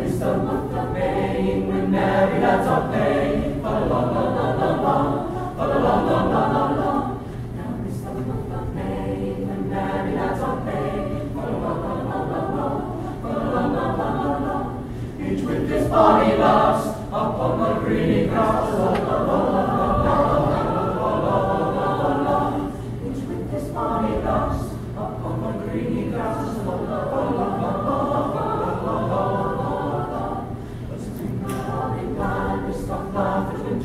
is the month of May, merry lads are playing. Fa la la la la la la, fa la la la la la la. Now is the month merry lads are playing. Fa la la la la la la, fa la la la la la la. Each with his bonny lass upon the greeny grass. La la la la la la la la la la. Each with his bonny lass upon the greeny grass. La la la la la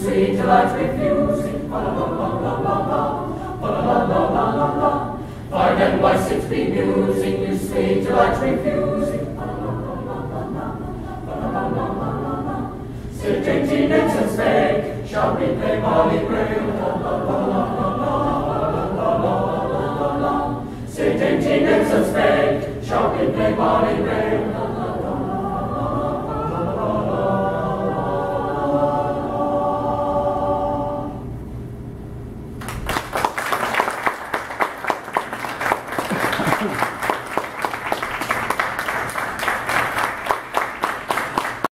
see delight refusing. Ba la la la la la la, ba la la la la la la. Fine and wise it's bemusing, you see delight refusing. Ba la la la la la la, ba la la la la la la. Sitting teenage and spake, shall we play Molly Grail? La la la la la la, la la la la la la. Sitting teenage and spake, shall we play Molly Grail?